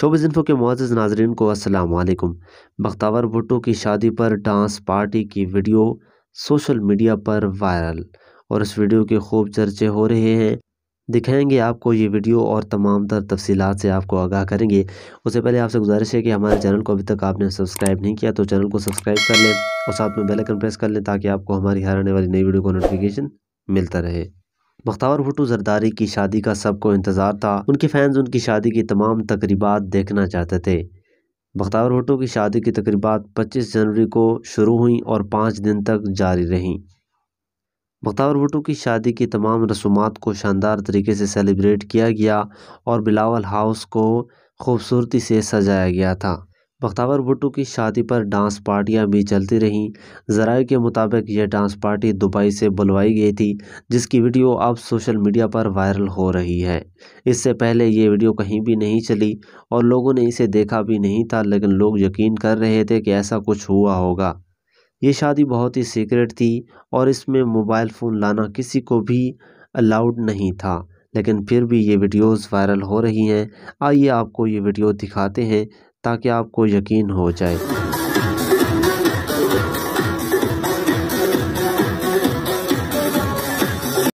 Showbiz info के मुआज़ नाजरन को अस्सलाम वालेकुम। बख्तावर भुट्टो की शादी पर डांस पार्टी की वीडियो सोशल मीडिया पर वायरल और इस वीडियो के खूब चर्चे हो रहे हैं। दिखाएँगे आपको ये वीडियो और तमाम तर तफसीलात से आपको आगाह करेंगे। उससे पहले आपसे गुजारिश है कि हमारे चैनल को अभी तक आपने सब्सक्राइब नहीं किया तो चैनल को सब्सक्राइब कर लें और साथ में बेल आइकन प्रेस कर लें ताकि आपको हमारी हर आने वाली नई वीडियो को नोटिफिकेशन मिलता रहे। बख्तावर भुट्टो जरदारी की शादी का सबको इंतज़ार था। उनके फैंस उनकी शादी की तमाम तकरीबा देखना चाहते थे। बख्तावर भुट्टो की शादी की तकरीबा 25 जनवरी को शुरू हुई और पाँच दिन तक जारी रहीं। बख्तावर भुट्टो की शादी की तमाम रसूमात को शानदार तरीके से सेलिब्रेट किया गया और बिलावल हाउस को खूबसूरती से सजाया गया था। बख्तावर भुट्टो की शादी पर डांस पार्टियाँ भी चलती रहीं। ज़राए के मुताबिक यह डांस पार्टी दुबई से बुलवाई गई थी, जिसकी वीडियो अब सोशल मीडिया पर वायरल हो रही है। इससे पहले ये वीडियो कहीं भी नहीं चली और लोगों ने इसे देखा भी नहीं था, लेकिन लोग यकीन कर रहे थे कि ऐसा कुछ हुआ होगा। ये शादी बहुत ही सीक्रेट थी और इसमें मोबाइल फ़ोन लाना किसी को भी अलाउड नहीं था, लेकिन फिर भी ये वीडियोस वायरल हो रही हैं। आइए आपको ये वीडियो दिखाते हैं ताकि आपको यकीन हो जाए।